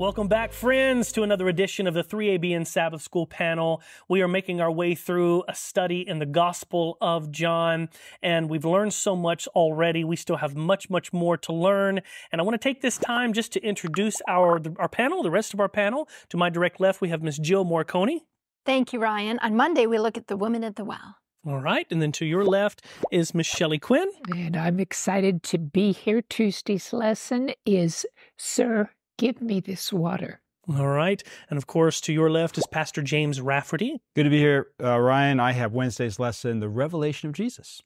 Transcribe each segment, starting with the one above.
Welcome back, friends, to another edition of the 3ABN Sabbath School panel. We are making our way through a study in the Gospel of John, and we've learned so much already. We still have much, much more to learn. And I want to take this time just to introduce our, our panel, the rest of our panel. To my direct left, we have Miss Jill Morikone. Thank you, Ryan. On Monday, we look at the woman at the well. All right. And then to your left is Miss Shelley Quinn. And I'm excited to be here. Tuesday's lesson is Sir Give me this water. All right. And of course, to your left is Pastor James Rafferty. Good to be here, uh, Ryan. I have Wednesday's lesson, The Revelation of Jesus.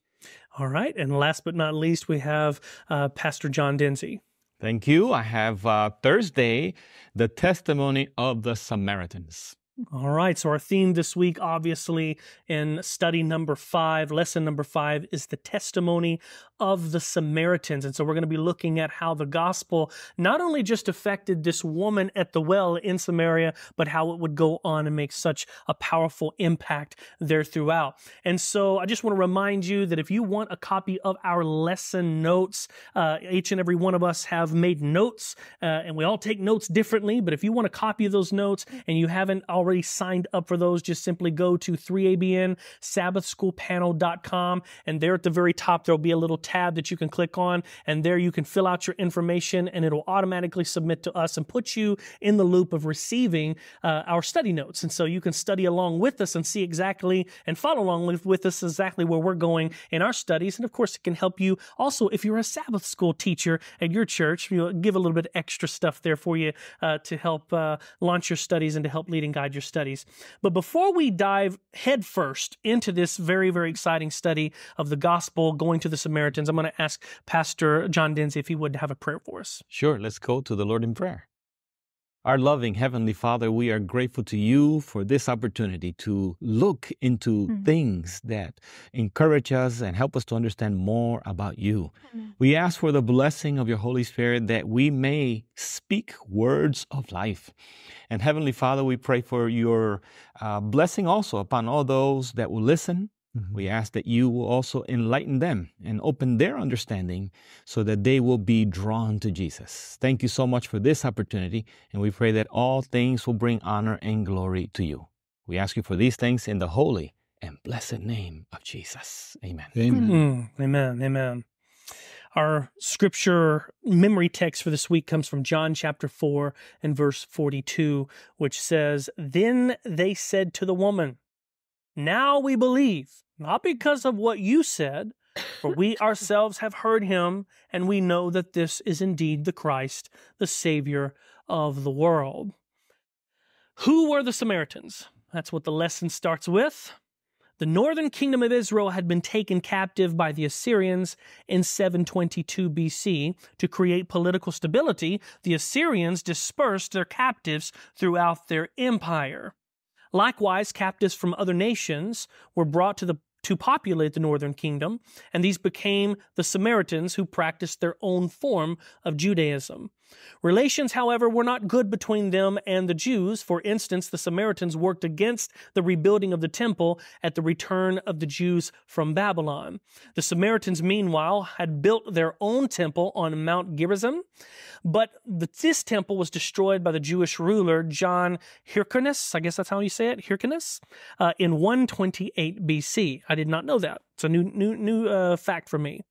All right. And last but not least, we have uh, Pastor John Dinzey. Thank you. I have uh, Thursday, the testimony of the Samaritans. All right. So, our theme this week, obviously, in study number five, lesson number five, is the testimony of the Samaritans. And so, we're going to be looking at how the gospel not only just affected this woman at the well in Samaria, but how it would go on and make such a powerful impact there throughout. And so, I just want to remind you that if you want a copy of our lesson notes, uh, each and every one of us have made notes, uh, and we all take notes differently. But if you want a copy of those notes and you haven't already signed up for those, just simply go to 3abn sabbathschoolpanel.com and there at the very top there'll be a little tab that you can click on and there you can fill out your information and it'll automatically submit to us and put you in the loop of receiving uh, our study notes. And so you can study along with us and see exactly and follow along with, with us exactly where we're going in our studies. And of course, it can help you also if you're a Sabbath school teacher at your church, you know, give a little bit extra stuff there for you uh, to help uh, launch your studies and to help lead and guide your studies. But before we dive headfirst into this very, very exciting study of the gospel going to the Samaritans, I'm going to ask Pastor John Dinzey if he would have a prayer for us. Sure, let's go to the Lord in prayer. Our loving Heavenly Father, we are grateful to you for this opportunity to look into mm. things that encourage us and help us to understand more about you. Mm. We ask for the blessing of your Holy Spirit that we may speak words of life. And Heavenly Father, we pray for your uh, blessing also upon all those that will listen Mm-hmm. We ask that you will also enlighten them and open their understanding so that they will be drawn to Jesus. Thank you so much for this opportunity, and we pray that all things will bring honor and glory to you. We ask you for these things in the holy and blessed name of Jesus. Amen. Amen. Mm, amen. Amen. Our scripture memory text for this week comes from John chapter 4 and verse 42, which says, Then they said to the woman, Now we believe not because of what you said, for we ourselves have heard him, and we know that this is indeed the Christ, the Savior of the world. Who were the Samaritans? That's what the lesson starts with. The northern kingdom of Israel had been taken captive by the Assyrians in 722 BC. To create political stability, the Assyrians dispersed their captives throughout their empire. Likewise, captives from other nations were brought to the to populate the northern kingdom, and these became the Samaritans who practiced their own form of Judaism. Relations, however, were not good between them and the Jews. For instance, the Samaritans worked against the rebuilding of the temple at the return of the Jews from Babylon. The Samaritans, meanwhile, had built their own temple on Mount Gerizim, but this temple was destroyed by the Jewish ruler John Hyrcanus, I guess that's how you say it, Hyrcanus, uh, in 128 BC. I did not know that. It's a new, new, new uh, fact for me.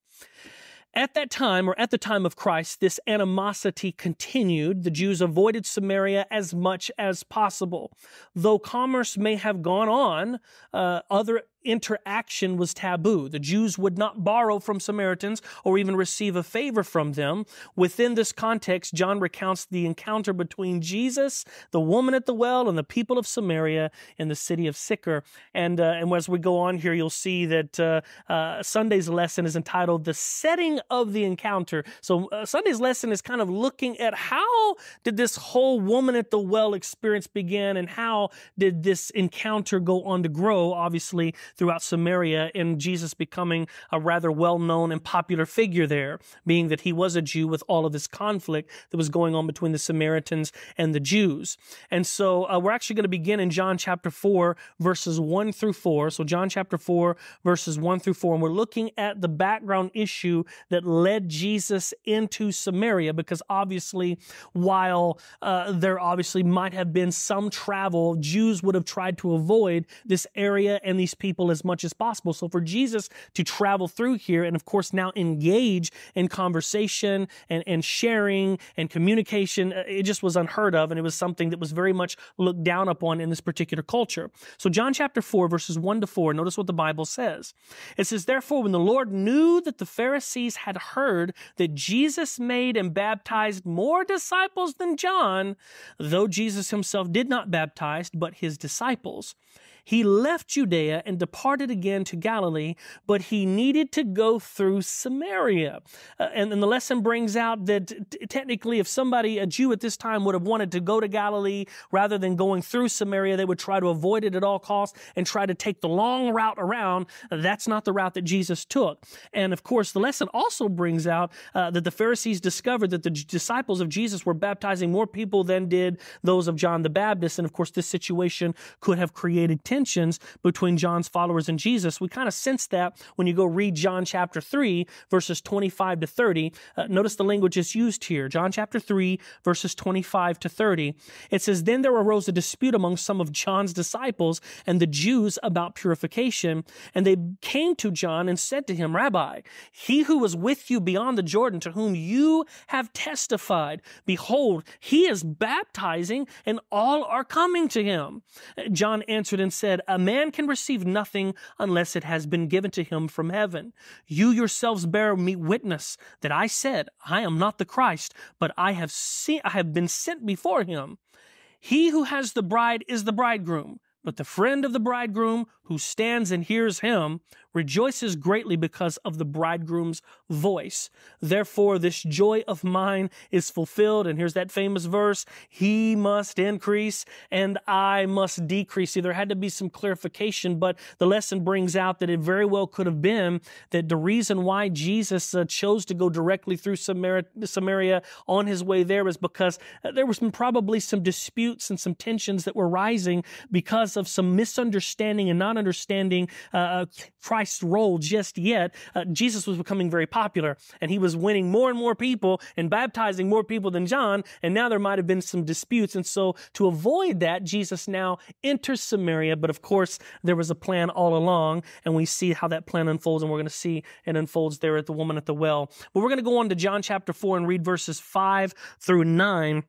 At that time, or at the time of Christ, this animosity continued. The Jews avoided Samaria as much as possible. Though commerce may have gone on, uh, other interaction was taboo. The Jews would not borrow from Samaritans or even receive a favor from them. Within this context, John recounts the encounter between Jesus, the woman at the well, and the people of Samaria in the city of Sychar. And, uh, and as we go on here, you'll see that uh, uh, Sunday's lesson is entitled The Setting of the Encounter. So uh, Sunday's lesson is kind of looking at how did this whole woman at the well experience begin and how did this encounter go on to grow, obviously, throughout Samaria and Jesus becoming a rather well known and popular figure there, being that he was a Jew with all of this conflict that was going on between the Samaritans and the Jews. And so uh, we're actually going to begin in John chapter 4, verses 1 through 4. So, John chapter 4, verses 1 through 4. And we're looking at the background issue that led Jesus into Samaria because obviously, while uh, there obviously might have been some travel, Jews would have tried to avoid this area and these people as much as possible. So, for Jesus to travel through here and, of course, now engage in conversation and, and sharing and communication, uh, it just was unheard of. And it was something that was very much looked down upon in this particular culture. So, John chapter 4, verses 1 to 4, notice what the Bible says. It says, Therefore, when the Lord knew that the Pharisees had heard that Jesus made and baptized more disciples than John, though Jesus himself did not baptize, but his disciples, he left Judea and departed again to Galilee, but he needed to go through Samaria. Uh, and then the lesson brings out that t- technically, if somebody, a Jew at this time, would have wanted to go to Galilee rather than going through Samaria, they would try to avoid it at all costs and try to take the long route around. That's not the route that Jesus took. And of course, the lesson also brings out uh, that the Pharisees discovered that the disciples of Jesus were baptizing more people than did those of John the Baptist. And of course, this situation could have created tensions between John's followers and Jesus. We kind of sense that when you go read John chapter 3, verses 25 to 30. Uh, notice the language is used here. John chapter 3, verses 25 to 30. It says, Then there arose a dispute among some of John's disciples and the Jews about purification. And they came to John and said to him, Rabbi, he who was with you beyond the Jordan, to whom you have testified, behold, he is baptizing and all are coming to him. John answered and said, A man can receive nothing unless it has been given to him from heaven. You yourselves bear me witness that I said, I am not the Christ, but I have seen, I have been sent before him. He who has the bride is the bridegroom, but the friend of the bridegroom who stands and hears him rejoices greatly because of the bridegroom's voice. Therefore, this joy of mine is fulfilled. And here's that famous verse He must increase and I must decrease. See, there had to be some clarification, but the lesson brings out that it very well could have been that the reason why Jesus uh, chose to go directly through Samaria, Samaria on his way there was because uh, there was probably some disputes and some tensions that were rising because of some misunderstanding and not understanding uh, Christ's role just yet. Uh, Jesus was becoming very popular and he was winning more and more people and baptizing more people than John. And now there might have been some disputes. And so to avoid that, Jesus now enters Samaria. But of course, there was a plan all along. And we see how that plan unfolds. And we're going to see it unfolds there at the woman at the well. But we're going to go on to John chapter 4 and read verses 5 through 9.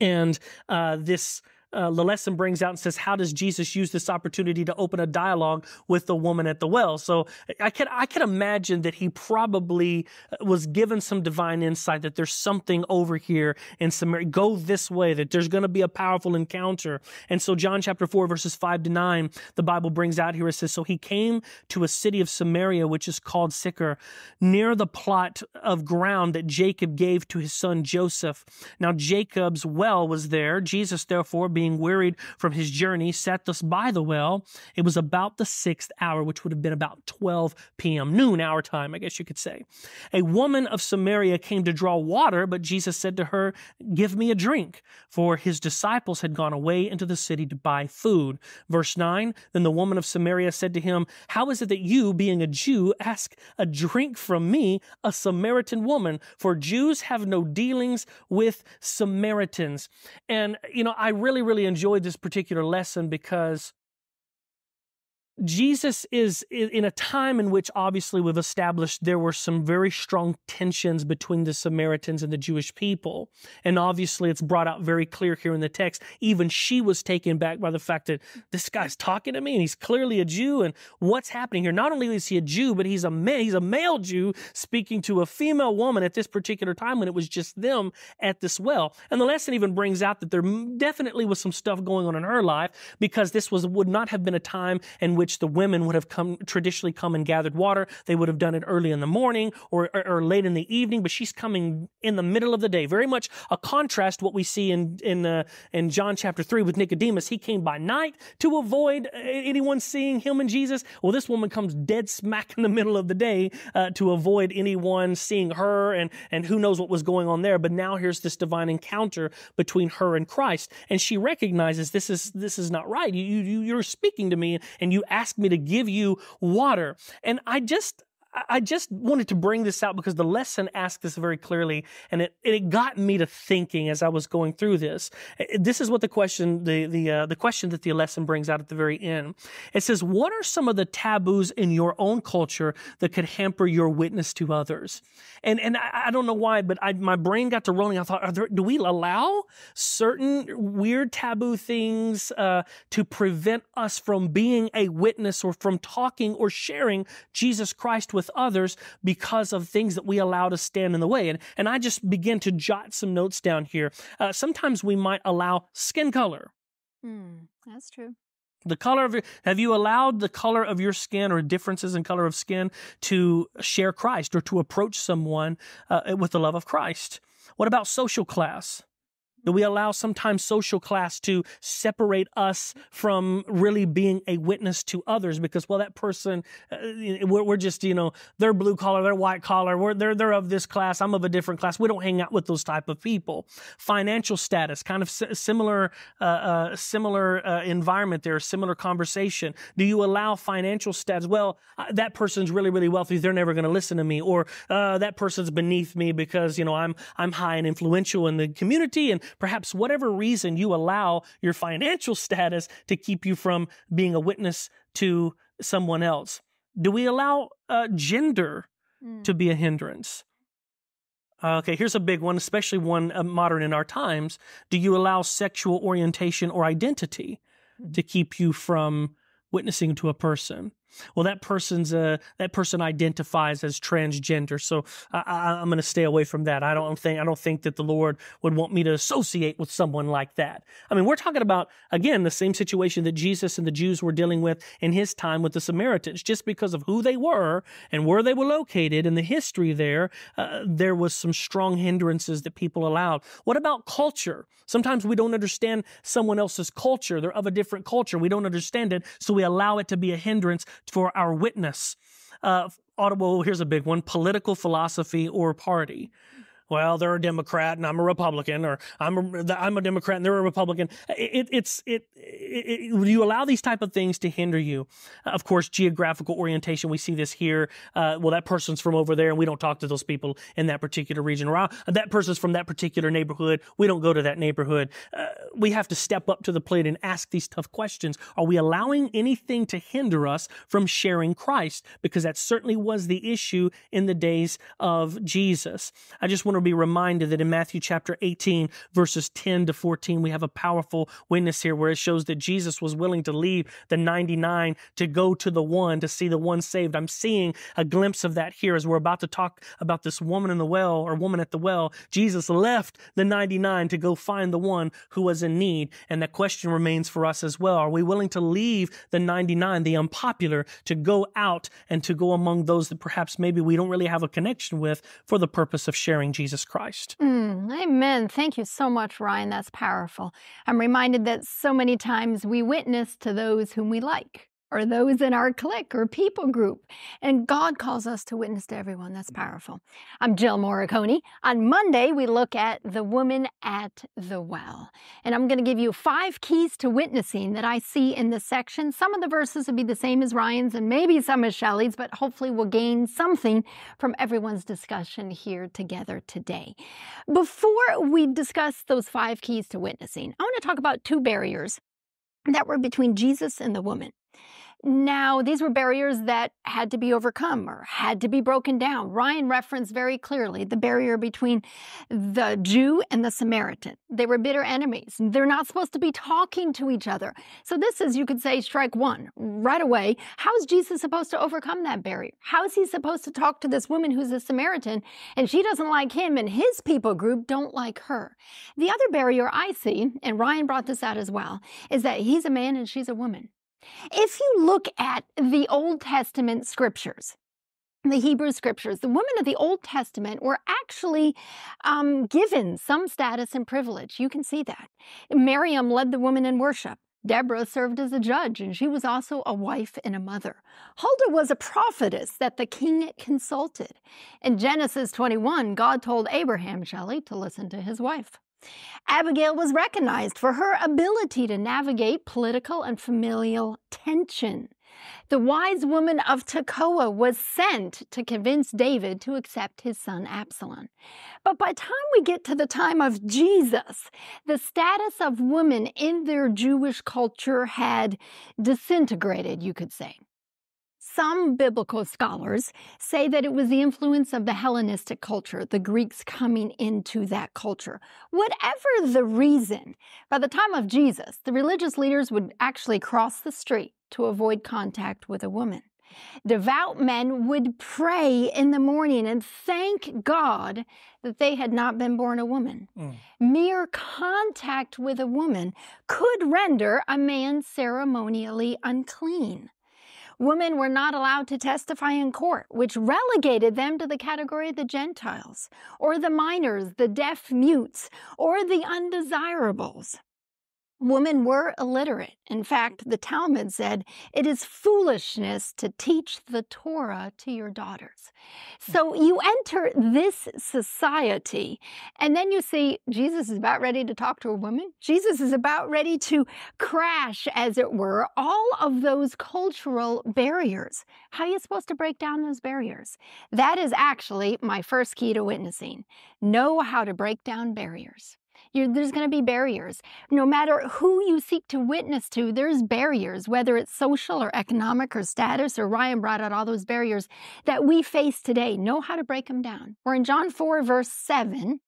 And uh, this uh, the lesson brings out and says, how does Jesus use this opportunity to open a dialogue with the woman at the well? So I can I can imagine that he probably uh, was given some divine insight that there's something over here in Samaria. Go this way. That there's going to be a powerful encounter. And so John chapter four verses five to nine, the Bible brings out here it says, so he came to a city of Samaria which is called Sychar, near the plot of ground that Jacob gave to his son Joseph. Now Jacob's well was there. Jesus therefore being wearied from his journey, sat thus by the well. It was about the sixth hour, which would have been about 12 p.m., noon our time, I guess you could say. A woman of Samaria came to draw water, but Jesus said to her, Give me a drink, for his disciples had gone away into the city to buy food. Verse 9 Then the woman of Samaria said to him, How is it that you, being a Jew, ask a drink from me, a Samaritan woman? For Jews have no dealings with Samaritans. And, you know, I really, really enjoyed this particular lesson because Jesus is in a time in which obviously we've established there were some very strong tensions between the Samaritans and the Jewish people. And obviously it's brought out very clear here in the text. Even she was taken back by the fact that this guy's talking to me and he's clearly a Jew. And what's happening here? Not only is he a Jew, but he's a man, he's a male Jew speaking to a female woman at this particular time when it was just them at this well. And the lesson even brings out that there definitely was some stuff going on in her life because this was would not have been a time in which which the women would have come traditionally come and gathered water. They would have done it early in the morning or, or, or late in the evening, but she's coming in the middle of the day. Very much a contrast what we see in in uh, in John chapter three with Nicodemus. He came by night to avoid anyone seeing him and Jesus. Well, this woman comes dead smack in the middle of the day uh, to avoid anyone seeing her, and and who knows what was going on there. But now here's this divine encounter between her and Christ, and she recognizes this is this is not right. You you you're speaking to me, and you ask me to give you water, and I just I just wanted to bring this out because the lesson asked this very clearly, and it it got me to thinking as I was going through this. This is what the question the the uh, the question that the lesson brings out at the very end. It says, "What are some of the taboos in your own culture that could hamper your witness to others?" And and I, I don't know why, but I, my brain got to rolling. I thought, there, do we allow certain weird taboo things uh, to prevent us from being a witness or from talking or sharing Jesus Christ with others because of things that we allow to stand in the way? And and I just begin to jot some notes down here. Uh, sometimes we might allow skin color. Mm, that's true. The color of your, have you allowed the color of your skin or differences in color of skin to share Christ or to approach someone uh, with the love of Christ? What about social class? Do we allow sometimes social class to separate us from really being a witness to others because, well, that person, uh, we're, we're, just, you know, they're blue collar, they're white collar, we're, they're, they're of this class, I'm of a different class. We don't hang out with those type of people. Financial status, kind of similar, uh, uh, similar uh, environment there, similar conversation. Do you allow financial status? Well, uh, that person's really, really wealthy. They're never going to listen to me. Or uh, that person's beneath me because, you know, I'm, I'm high and influential in the community and perhaps whatever reason you allow your financial status to keep you from being a witness to someone else. Do we allow uh, gender mm. to be a hindrance? Okay, here's a big one, especially one uh, modern in our times. Do you allow sexual orientation or identity mm. to keep you from witnessing to a person? Well that person's uh that person identifies as transgender so I, am going to stay away from that. I don't think i don't think that the lord would want me to associate with someone like that. I mean we're talking about again the same situation that jesus and the jews were dealing with in his time with the samaritans. Just because of who they were and where they were located and the history there uh, there was some strong hindrances that people allowed. What about culture? Sometimes we don't understand someone else's culture. They're of a different culture. We don't understand it so we allow it to be a hindrance for our witness. Uh, audible, here's a big one political philosophy or party well, they're a Democrat and I'm a Republican, or I'm a, I'm a Democrat and they're a Republican. It, it's it, it, it, you allow these type of things to hinder you. Of course, geographical orientation. We see this here. Uh, well, that person's from over there, and we don't talk to those people in that particular region. Or uh, that person's from that particular neighborhood. We don't go to that neighborhood. Uh, we have to step up to the plate and ask these tough questions. Are we allowing anything to hinder us from sharing Christ? Because that certainly was the issue in the days of Jesus. I just want to be reminded that in Matthew chapter 18, verses 10 to 14, we have a powerful witness here where it shows that Jesus was willing to leave the 99 to go to the one to see the one saved. I'm seeing a glimpse of that here as we're about to talk about this woman in the well or woman at the well. Jesus left the 99 to go find the one who was in need. And that question remains for us as well. Are we willing to leave the 99, the unpopular, to go out and to go among those that perhaps maybe we don't really have a connection with for the purpose of sharing Jesus Jesus Christ. Mm, amen. Thank you so much, Ryan. That's powerful. I'm reminded that so many times we witness to those whom we like or those in our clique or people group. And God calls us to witness to everyone. That's powerful. I'm Jill Morikone. On Monday, we look at the woman at the well. And I'm going to give you five keys to witnessing that I see in this section. Some of the verses will be the same as Ryan's and maybe some as Shelley's, but hopefully we'll gain something from everyone's discussion here together today. Before we discuss those five keys to witnessing, I want to talk about two barriers that were between Jesus and the woman. Now, these were barriers that had to be overcome or had to be broken down. Ryan referenced very clearly the barrier between the Jew and the Samaritan. They were bitter enemies. They're not supposed to be talking to each other. So, this is, you could say, strike one right away. How is Jesus supposed to overcome that barrier? How is he supposed to talk to this woman who's a Samaritan and she doesn't like him and his people group don't like her? The other barrier I see, and Ryan brought this out as well, is that he's a man and she's a woman. If you look at the Old Testament scriptures, the Hebrew scriptures, the women of the Old Testament were actually um, given some status and privilege. You can see that. Miriam led the women in worship. Deborah served as a judge, and she was also a wife and a mother. Huldah was a prophetess that the king consulted. In Genesis 21, God told Abraham, Shelley, to listen to his wife. Abigail was recognized for her ability to navigate political and familial tension. The wise woman of Tekoa was sent to convince David to accept his son Absalom. But by the time we get to the time of Jesus, the status of women in their Jewish culture had disintegrated, you could say. Some biblical scholars say that it was the influence of the Hellenistic culture, the Greeks coming into that culture. Whatever the reason, by the time of Jesus, the religious leaders would actually cross the street to avoid contact with a woman. Devout men would pray in the morning and thank God that they had not been born a woman. Mm. Mere contact with a woman could render a man ceremonially unclean. Women were not allowed to testify in court, which relegated them to the category of the Gentiles, or the minors, the deaf mutes, or the undesirables. Women were illiterate. In fact, the Talmud said it is foolishness to teach the Torah to your daughters. Hmm. So you enter this society, and then you see Jesus is about ready to talk to a woman. Jesus is about ready to crash, as it were, all of those cultural barriers. How are you supposed to break down those barriers? That is actually my first key to witnessing. Know how to break down barriers. You're, there's going to be barriers. No matter who you seek to witness to, there's barriers, whether it's social or economic or status, or Ryan brought out all those barriers that we face today. Know how to break them down. We're in John 4, verse 7,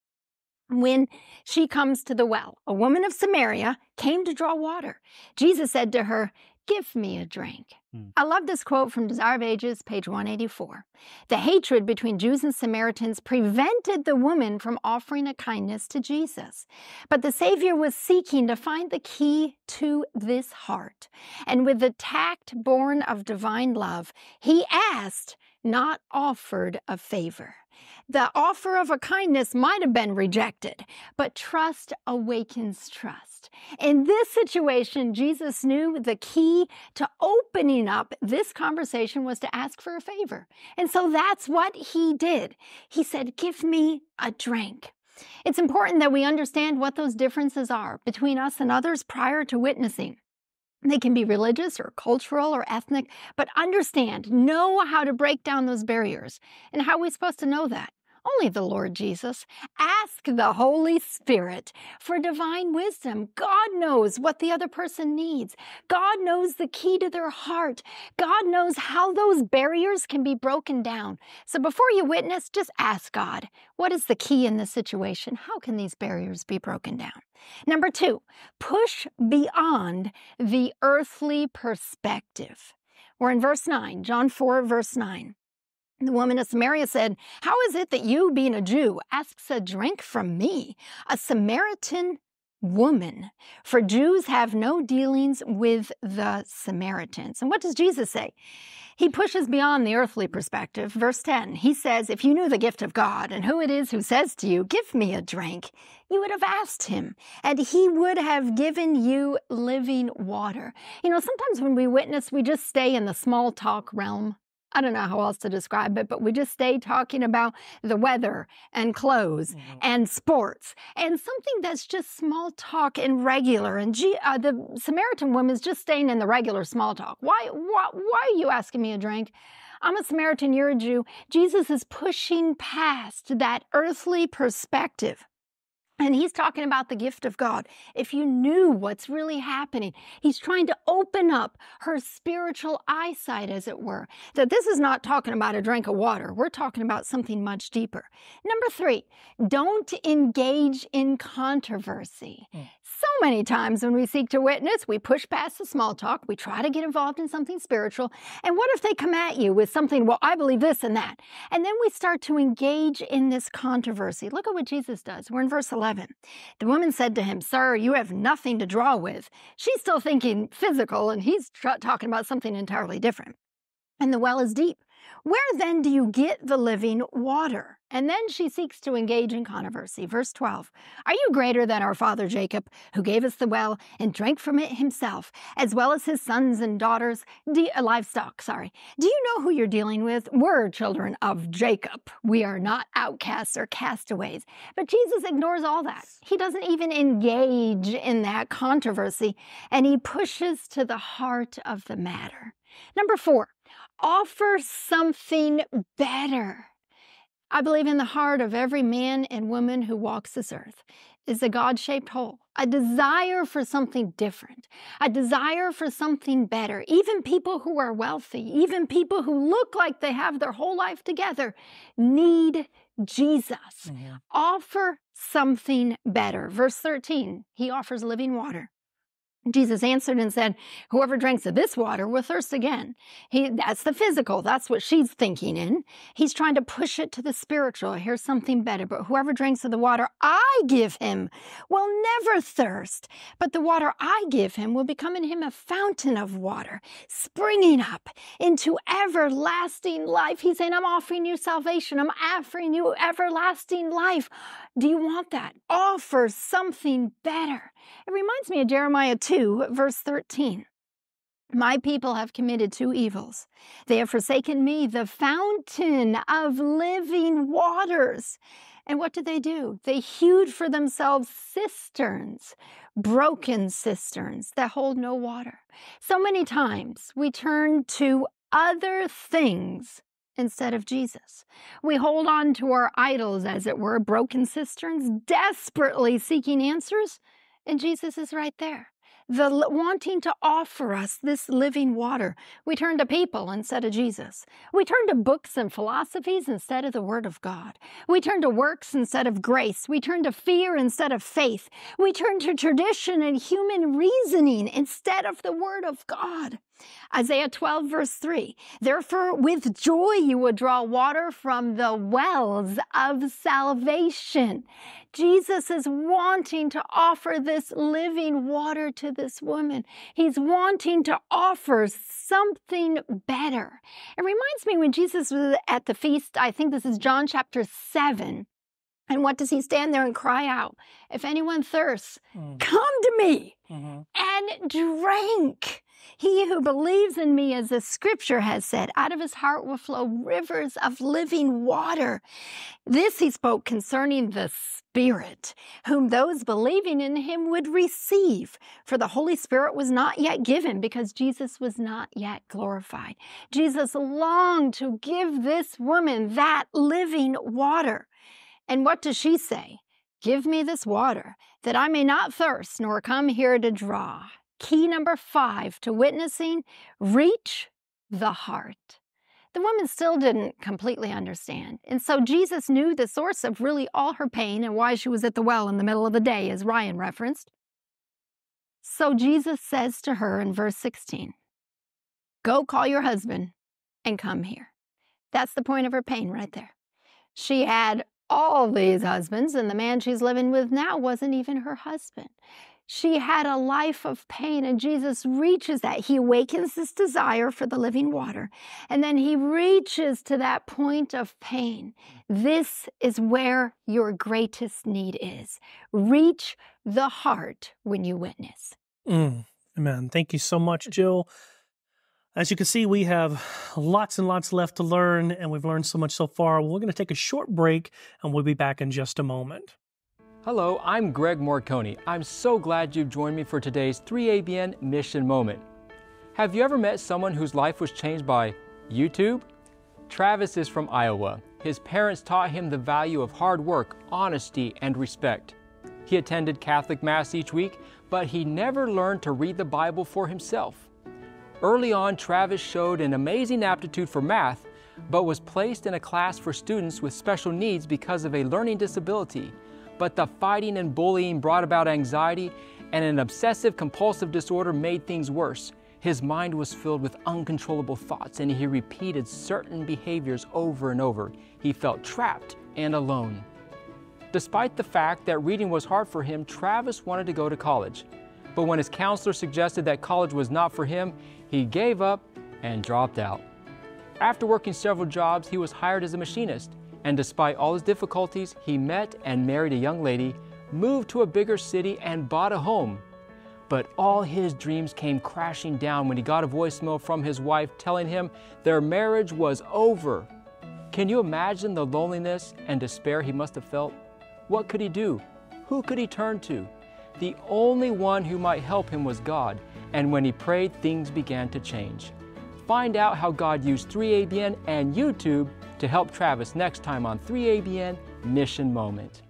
when she comes to the well. A woman of Samaria came to draw water. Jesus said to her, Give me a drink. Hmm. I love this quote from Desire of Ages, page 184. The hatred between Jews and Samaritans prevented the woman from offering a kindness to Jesus. But the Savior was seeking to find the key to this heart. And with the tact born of divine love, he asked, not offered a favor. The offer of a kindness might have been rejected, but trust awakens trust. In this situation, Jesus knew the key to opening up this conversation was to ask for a favor. And so that's what he did. He said, Give me a drink. It's important that we understand what those differences are between us and others prior to witnessing. They can be religious or cultural or ethnic, but understand, know how to break down those barriers. And how are we supposed to know that? Only the Lord Jesus. Ask the Holy Spirit for divine wisdom. God knows what the other person needs. God knows the key to their heart. God knows how those barriers can be broken down. So before you witness, just ask God, what is the key in this situation? How can these barriers be broken down? Number two, push beyond the earthly perspective. We're in verse 9, John 4, verse 9. The woman of Samaria said, How is it that you, being a Jew, asks a drink from me, a Samaritan woman? For Jews have no dealings with the Samaritans. And what does Jesus say? He pushes beyond the earthly perspective. Verse 10, he says, If you knew the gift of God and who it is who says to you, Give me a drink, you would have asked him, and he would have given you living water. You know, sometimes when we witness, we just stay in the small talk realm. I don't know how else to describe it, but we just stay talking about the weather and clothes mm-hmm. and sports and something that's just small talk and regular. And uh, the Samaritan woman is just staying in the regular small talk. Why, why, why are you asking me a drink? I'm a Samaritan, you're a Jew. Jesus is pushing past that earthly perspective and he's talking about the gift of God. If you knew what's really happening, he's trying to open up her spiritual eyesight, as it were. That this is not talking about a drink of water. We're talking about something much deeper. Number three, don't engage in controversy. Mm. So many times when we seek to witness, we push past the small talk, we try to get involved in something spiritual. And what if they come at you with something, well, I believe this and that? And then we start to engage in this controversy. Look at what Jesus does. We're in verse 11. 11. The woman said to him, Sir, you have nothing to draw with. She's still thinking physical, and he's talking about something entirely different. And the well is deep. Where then do you get the living water? And then she seeks to engage in controversy. Verse 12 Are you greater than our father Jacob, who gave us the well and drank from it himself, as well as his sons and daughters, de- uh, livestock? Sorry. Do you know who you're dealing with? We're children of Jacob. We are not outcasts or castaways. But Jesus ignores all that. He doesn't even engage in that controversy, and he pushes to the heart of the matter. Number four, offer something better. I believe in the heart of every man and woman who walks this earth is a God shaped hole, a desire for something different, a desire for something better. Even people who are wealthy, even people who look like they have their whole life together, need Jesus. Mm-hmm. Offer something better. Verse 13, he offers living water. Jesus answered and said, Whoever drinks of this water will thirst again. He, that's the physical. That's what she's thinking in. He's trying to push it to the spiritual. Here's something better. But whoever drinks of the water I give him will never thirst. But the water I give him will become in him a fountain of water, springing up into everlasting life. He's saying, I'm offering you salvation. I'm offering you everlasting life. Do you want that? Offer something better. It reminds me of Jeremiah 2, verse 13. My people have committed two evils. They have forsaken me, the fountain of living waters. And what did they do? They hewed for themselves cisterns, broken cisterns that hold no water. So many times we turn to other things instead of Jesus. We hold on to our idols, as it were, broken cisterns, desperately seeking answers and Jesus is right there. The wanting to offer us this living water. We turn to people instead of Jesus. We turn to books and philosophies instead of the Word of God. We turn to works instead of grace. We turn to fear instead of faith. We turn to tradition and human reasoning instead of the Word of God. Isaiah 12, verse 3 Therefore, with joy you will draw water from the wells of salvation. Jesus is wanting to offer this living water to this woman. He's wanting to offer something better. It reminds me when Jesus was at the feast, I think this is John chapter 7. And what does he stand there and cry out? If anyone thirsts, mm. come to me mm-hmm. and drink. He who believes in me, as the scripture has said, out of his heart will flow rivers of living water. This he spoke concerning the Spirit, whom those believing in him would receive. For the Holy Spirit was not yet given because Jesus was not yet glorified. Jesus longed to give this woman that living water. And what does she say? Give me this water, that I may not thirst, nor come here to draw. Key number five to witnessing reach the heart. The woman still didn't completely understand. And so Jesus knew the source of really all her pain and why she was at the well in the middle of the day, as Ryan referenced. So Jesus says to her in verse 16, Go call your husband and come here. That's the point of her pain right there. She had all these husbands, and the man she's living with now wasn't even her husband. She had a life of pain, and Jesus reaches that. He awakens this desire for the living water, and then he reaches to that point of pain. This is where your greatest need is. Reach the heart when you witness. Mm, amen. Thank you so much, Jill. As you can see, we have lots and lots left to learn, and we've learned so much so far. We're going to take a short break, and we'll be back in just a moment. Hello, I'm Greg Morikone. I'm so glad you've joined me for today's 3ABN Mission Moment. Have you ever met someone whose life was changed by YouTube? Travis is from Iowa. His parents taught him the value of hard work, honesty, and respect. He attended Catholic Mass each week, but he never learned to read the Bible for himself. Early on, Travis showed an amazing aptitude for math, but was placed in a class for students with special needs because of a learning disability but the fighting and bullying brought about anxiety, and an obsessive compulsive disorder made things worse. His mind was filled with uncontrollable thoughts, and he repeated certain behaviors over and over. He felt trapped and alone. Despite the fact that reading was hard for him, Travis wanted to go to college. But when his counselor suggested that college was not for him, he gave up and dropped out. After working several jobs, he was hired as a machinist. And despite all his difficulties, he met and married a young lady, moved to a bigger city, and bought a home. But all his dreams came crashing down when he got a voicemail from his wife telling him their marriage was over. Can you imagine the loneliness and despair he must have felt? What could he do? Who could he turn to? The only one who might help him was God, and when he prayed, things began to change. Find out how God used 3ABN and YouTube to help Travis next time on 3ABN Mission Moment.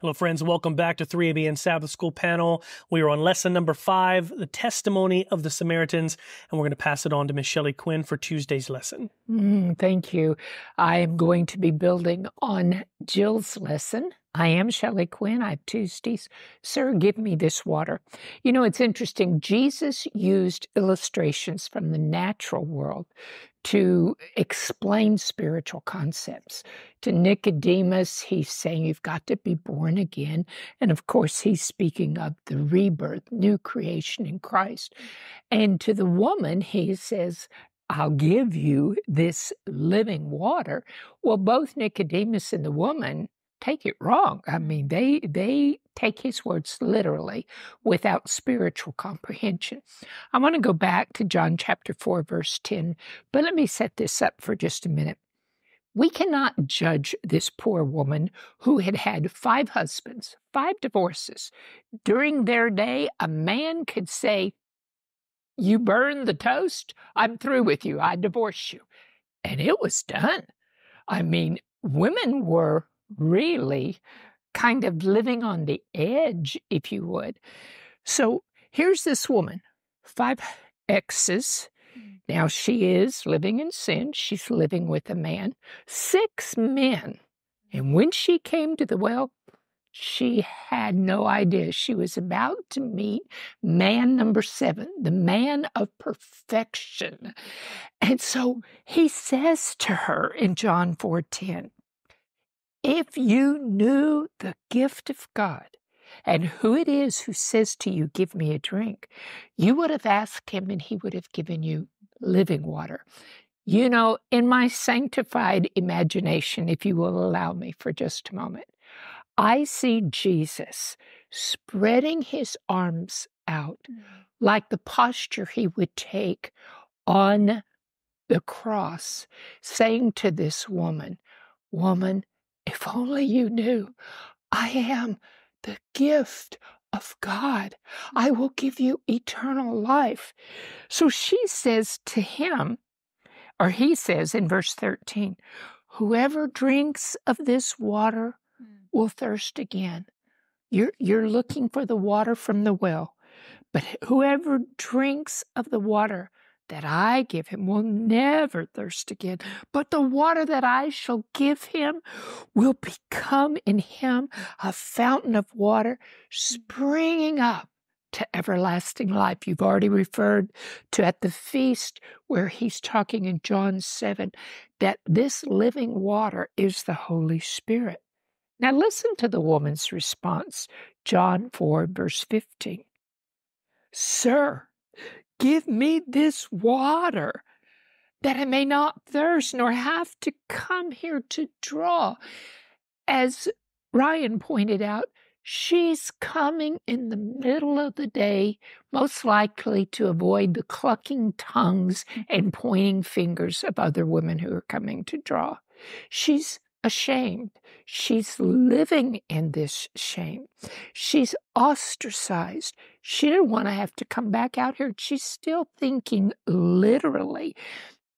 Hello, friends. Welcome back to 3ABN Sabbath School panel. We are on lesson number five, the testimony of the Samaritans, and we're going to pass it on to Miss Shelley Quinn for Tuesday's lesson. Mm, thank you. I am going to be building on Jill's lesson. I am Shelley Quinn. I have Tuesdays. Sir, give me this water. You know, it's interesting. Jesus used illustrations from the natural world to explain spiritual concepts. To Nicodemus, he's saying you've got to be born again. And of course, he's speaking of the rebirth, new creation in Christ. And to the woman, he says, I'll give you this living water. Well, both Nicodemus and the woman take it wrong. I mean, they they take his words literally without spiritual comprehension. I want to go back to John chapter 4 verse 10, but let me set this up for just a minute. We cannot judge this poor woman who had had five husbands, five divorces. During their day, a man could say, You burn the toast, I'm through with you, I divorce you. And it was done. I mean, women were really kind of living on the edge, if you would. So here's this woman, five exes. Mm. Now she is living in sin. She's living with a man, six men. And when she came to the well, she had no idea she was about to meet man number seven, the man of perfection. And so he says to her in John 4:10, if you knew the gift of God and who it is who says to you, Give me a drink, you would have asked him and he would have given you living water. You know, in my sanctified imagination, if you will allow me for just a moment, I see Jesus spreading his arms out mm. like the posture he would take on the cross, saying to this woman, Woman, if only you knew, I am the gift of God. I will give you eternal life. So she says to him, or he says in verse 13, Whoever drinks of this water hmm. will thirst again. You're, you're looking for the water from the well, but whoever drinks of the water that I give him will never thirst again, but the water that I shall give him will become in him a fountain of water springing up to everlasting life. You've already referred to at the feast where he's talking in John 7 that this living water is the Holy Spirit. Now listen to the woman's response, John 4, verse 15. Sir, Give me this water that I may not thirst nor have to come here to draw. As Ryan pointed out, she's coming in the middle of the day, most likely to avoid the clucking tongues and pointing fingers of other women who are coming to draw. She's ashamed. She's living in this shame. She's ostracized. She didn't want to have to come back out here. She's still thinking literally.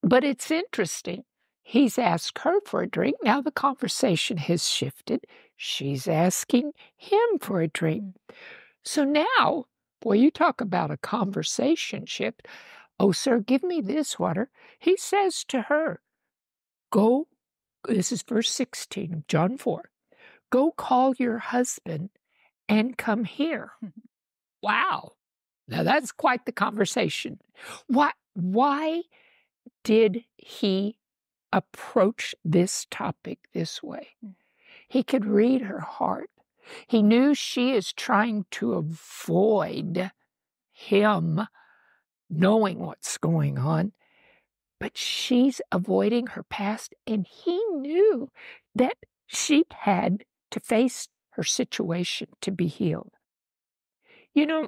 But it's interesting. He's asked her for a drink. Now the conversation has shifted. She's asking him for a drink. Mm. So now, boy, you talk about a conversation shift. Oh, sir, give me this water. He says to her, Go this is verse 16 of John 4. Go call your husband and come here. wow. Now that's quite the conversation. Why, why did he approach this topic this way? Mm. He could read her heart. He knew she is trying to avoid him knowing what's going on, but she's avoiding her past. And he knew that she had to face her situation to be healed. You know,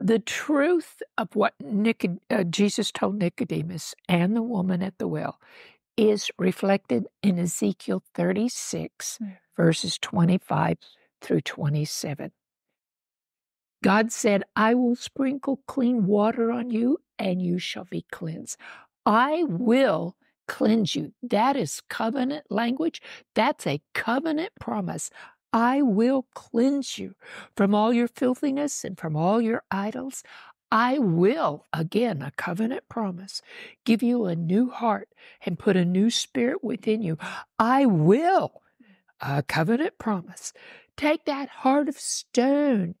the truth of what Nicod- uh, Jesus told Nicodemus and the woman at the well is reflected in Ezekiel 36, mm. verses 25 through 27. God said, I will sprinkle clean water on you, and you shall be cleansed. I will cleanse you. That is covenant language. That's a covenant promise. I will cleanse you from all your filthiness and from all your idols. I will, again, a covenant promise, give you a new heart and put a new spirit within you. I will, a covenant promise, take that heart of stone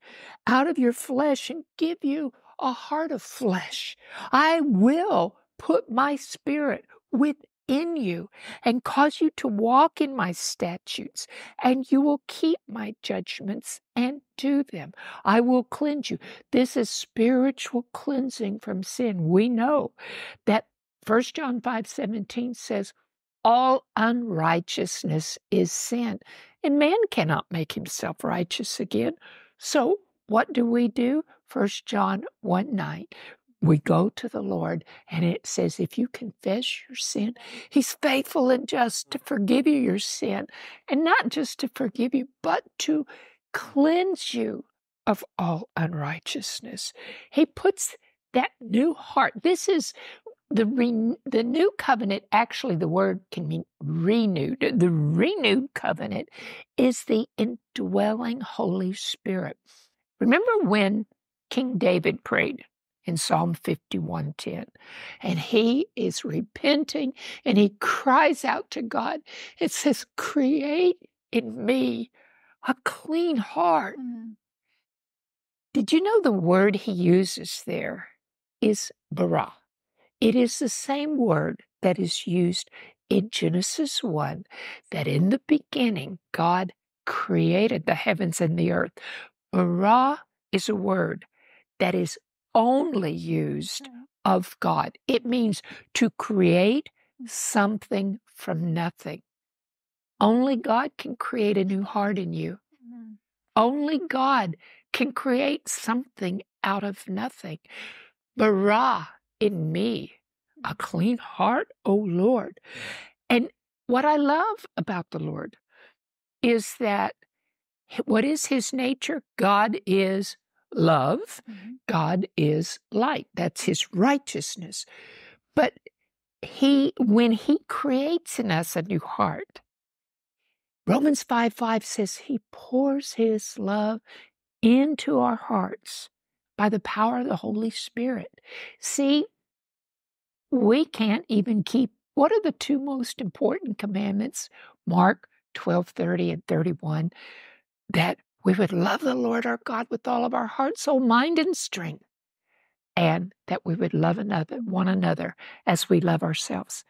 out of your flesh and give you a heart of flesh. I will put my spirit with in you and cause you to walk in my statutes, and you will keep my judgments and do them. I will cleanse you. This is spiritual cleansing from sin. We know that 1 John 5 17 says, All unrighteousness is sin, and man cannot make himself righteous again. So, what do we do? 1 John 1 9 we go to the Lord, and it says, if you confess your sin, He's faithful and just to forgive you your sin, and not just to forgive you, but to cleanse you of all unrighteousness. He puts that new heart. This is the re, the new covenant. Actually, the word can mean renewed. The renewed covenant is the indwelling Holy Spirit. Remember when King David prayed? In Psalm 51:10. And he is repenting and he cries out to God. It says, "Create in me a clean heart." Mm-hmm. Did you know the word he uses there is bara? It is the same word that is used in Genesis 1 that in the beginning God created the heavens and the earth. Bara is a word that is only used mm. of God. It means to create something from nothing. Only God can create a new heart in you. Mm. Only God can create something out of nothing. Bara in me, a clean heart, O Lord. And what I love about the Lord is that what is his nature? God is love. Mm-hmm. God is light. That's his righteousness. But he, when he creates in us a new heart, Romans 5 5 says he pours his love into our hearts by the power of the Holy Spirit. See, we can't even keep what are the two most important commandments? Mark 12 30 and 31 that we would love the Lord our God with all of our heart, soul, mind, and strength, and that we would love another, one another as we love ourselves.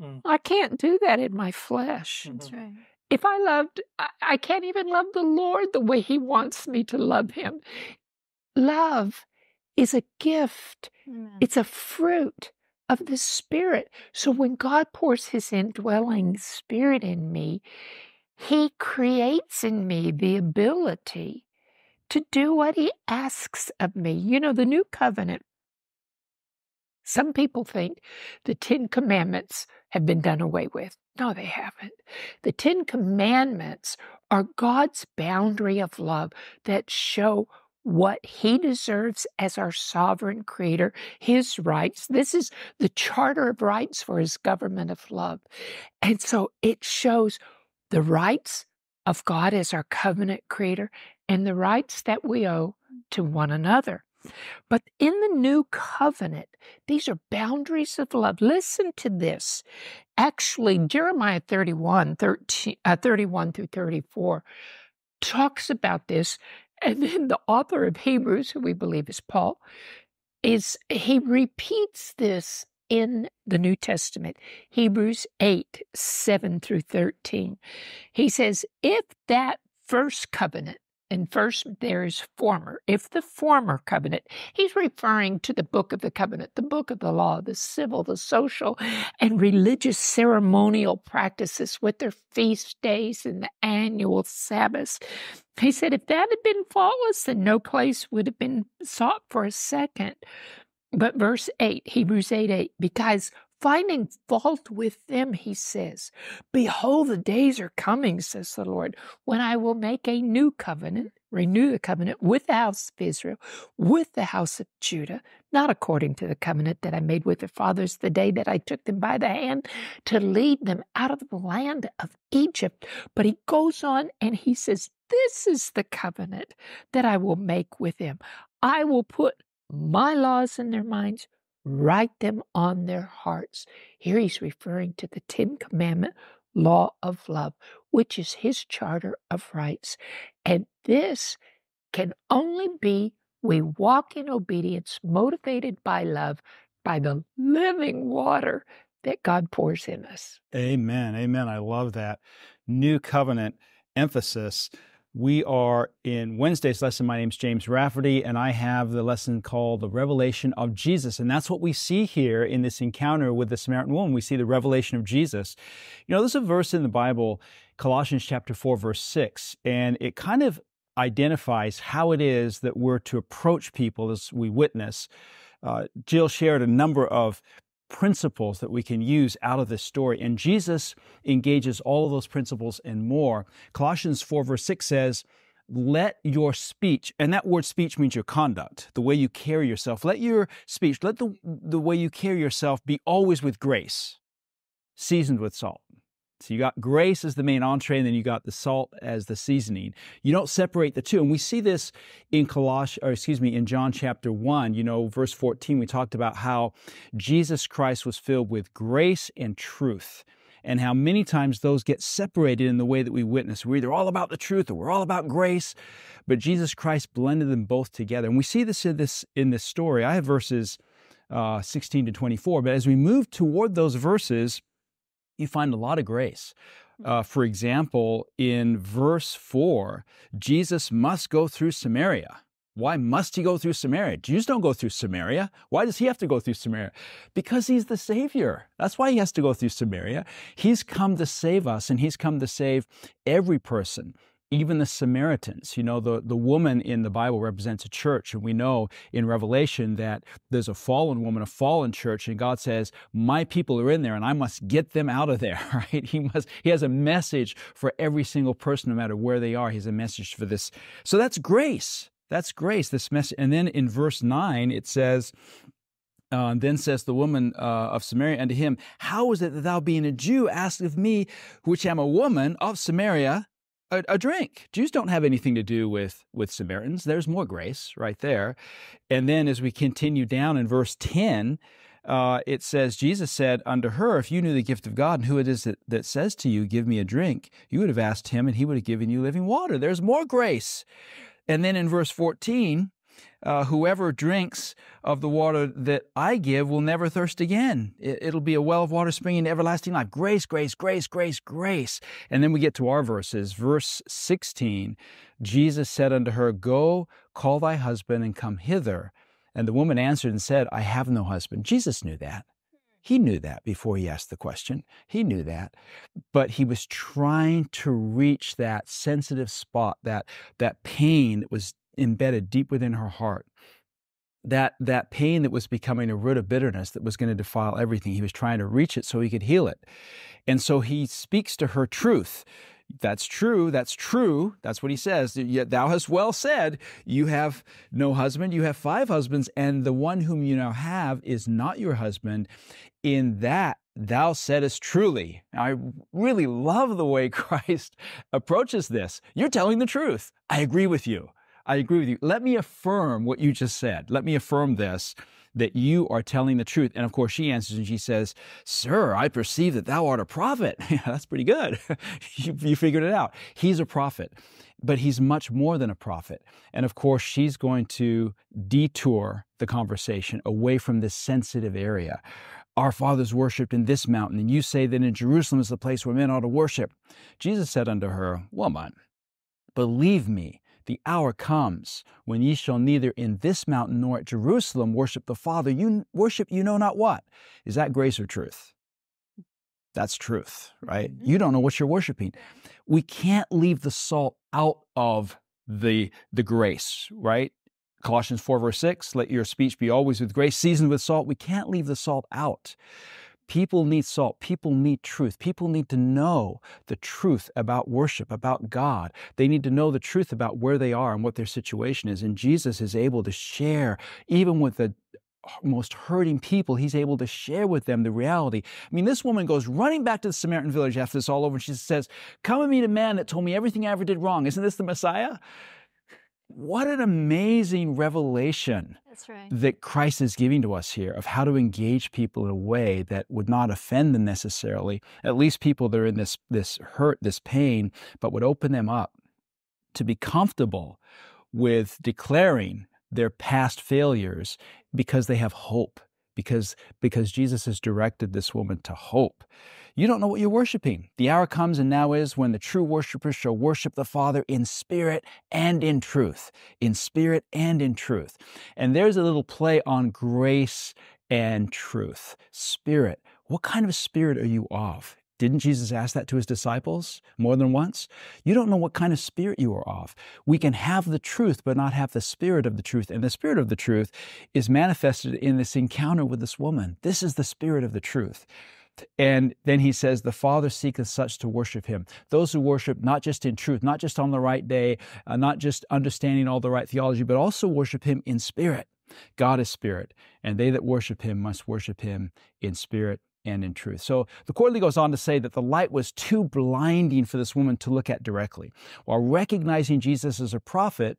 Mm. I can't do that in my flesh. That's right. If I loved, I can't even love the Lord the way He wants me to love Him. Love is a gift, Amen. it's a fruit of the Spirit. So when God pours His indwelling Spirit in me, he creates in me the ability to do what He asks of me. You know, the new covenant. Some people think the Ten Commandments have been done away with. No, they haven't. The Ten Commandments are God's boundary of love that show what he deserves as our sovereign creator, his rights. This is the charter of rights for his government of love. And so it shows the rights of God as our covenant creator and the rights that we owe to one another. But in the new covenant, these are boundaries of love. Listen to this. Actually, Jeremiah 31, 13, uh, 31 through 34 talks about this. And then the author of Hebrews, who we believe is Paul, is he repeats this in the New Testament, Hebrews 8 7 through 13. He says, If that first covenant and first, there is former. If the former covenant, he's referring to the book of the covenant, the book of the law, the civil, the social, and religious ceremonial practices with their feast days and the annual Sabbaths. He said, if that had been faultless, then no place would have been sought for a second. But verse 8, Hebrews 8 8, because finding fault with them, he says, Behold, the days are coming, says the Lord, when I will make a new covenant, renew the covenant with the house of Israel, with the house of Judah, not according to the covenant that I made with their fathers the day that I took them by the hand to lead them out of the land of Egypt. But he goes on and he says, This is the covenant that I will make with them. I will put my laws in their minds, write them on their hearts. Here he's referring to the Ten Commandment law of love, which is his charter of rights. And this can only be we walk in obedience, motivated by love, by the living water that God pours in us. Amen. Amen. I love that. New covenant emphasis. We are in Wednesday's lesson. My name is James Rafferty, and I have the lesson called The Revelation of Jesus. And that's what we see here in this encounter with the Samaritan woman. We see the revelation of Jesus. You know, there's a verse in the Bible, Colossians chapter 4, verse 6, and it kind of identifies how it is that we're to approach people as we witness. Uh, Jill shared a number of principles that we can use out of this story. And Jesus engages all of those principles and more. Colossians 4, verse 6 says, let your speech, and that word speech means your conduct, the way you carry yourself. Let your speech, let the, the way you carry yourself be always with grace, seasoned with salt. So you got grace as the main entree, and then you got the salt as the seasoning. You don't separate the two. And we see this in Colossians, or excuse me, in John chapter 1, you know, verse 14, we talked about how Jesus Christ was filled with grace and truth. And how many times those get separated in the way that we witness. We're either all about the truth or we're all about grace, but Jesus Christ blended them both together. And we see this in this in this story. I have verses uh, 16 to 24, but as we move toward those verses, you find a lot of grace. Mm. Uh, for example, in verse 4, Jesus must go through Samaria. Why must he go through Samaria? Jews don't go through Samaria. Why does he have to go through Samaria? Because he's the Savior. That's why he has to go through Samaria. He's come to save us, and he's come to save every person even the Samaritans. You know, the, the woman in the Bible represents a church, and we know in Revelation that there's a fallen woman, a fallen church, and God says, My people are in there, and I must get them out of there, right? He must he has a message for every single person, no matter where they are. He has a message for this. So that's grace. That's grace, this message. And then in verse 9, it says, uh, then says the woman uh, of Samaria unto him, How is it that thou, being a Jew, ask of me, which am a woman of Samaria, a, a, drink. Jews don't have anything to do with with Samaritans. There's more grace right there. And then as we continue down in verse 10, uh, it says, Jesus said unto her, If you knew the gift of God and who it is that, that says to you, Give me a drink, you would have asked him and he would have given you living water. There's more grace. And then in verse 14, uh, whoever drinks of the water that I give will never thirst again. It, will be a well of water springing to everlasting life. Grace, grace, grace, grace, grace. And then we get to our verses. Verse 16 Jesus said unto her, Go, call thy husband and come hither. And the woman answered and said, I have no husband. Jesus knew that. He knew that before he asked the question. He knew that. But he was trying to reach that sensitive spot, that, that pain that was embedded deep within her heart that that pain that was becoming a root of bitterness that was going to defile everything he was trying to reach it so he could heal it and so he speaks to her truth that's true that's true that's what he says Yet thou hast well said you have no husband you have five husbands and the one whom you now have is not your husband in that thou saidest truly. I really love the way Christ approaches this. You're telling the truth. I agree with you. I agree with you. Let me affirm what you just said. Let me affirm this that you are telling the truth. And of course, she answers and she says, Sir, I perceive that thou art a prophet. That's pretty good. you, you figured it out. He's a prophet, but he's much more than a prophet. And of course, she's going to detour the conversation away from this sensitive area our fathers worshipped in this mountain, and you say that in Jerusalem is the place where men ought to worship. Jesus said unto her, Woman, believe me, the hour comes when ye shall neither in this mountain nor at Jerusalem worship the Father. You worship you know not what. Is that grace or truth? That's truth, right? Mm-hmm. You don't know what you're worshiping. We can't leave the salt out of the the grace, right? Colossians 4, verse 6, let your speech be always with grace, seasoned with salt. We can't leave the salt out. People need salt. People need truth. People need to know the truth about worship, about God. They need to know the truth about where they are and what their situation is. And Jesus is able to share, even with the most hurting people, he's able to share with them the reality. I mean, this woman goes running back to the Samaritan village after this all over, and she says, Come and meet a man that told me everything I ever did wrong. Isn't this the Messiah? What an amazing revelation right. that Christ is giving to us here of how to engage people in a way that would not offend them necessarily, at least people that are in this, this hurt, this pain, but would open them up to be comfortable with declaring their past failures because they have hope, because, because Jesus has directed this woman to hope. You don't know what you're worshiping. The hour comes and now is when the true worshipers shall worship the Father in spirit and in truth. In spirit and in truth. And there's a little play on grace and truth. Spirit. What kind of spirit are you of? Didn't Jesus ask that to his disciples more than once? You don't know what kind of spirit you are of. We can have the truth, but not have the spirit of the truth. And the spirit of the truth is manifested in this encounter with this woman. This is the spirit of the truth. And then he says, The Father seeketh such to worship him. Those who worship not just in truth, not just on the right day, uh, not just understanding all the right theology, but also worship him in spirit. God is spirit, and they that worship him must worship him in spirit and in truth. So the quarterly goes on to say that the light was too blinding for this woman to look at directly. While recognizing Jesus as a prophet,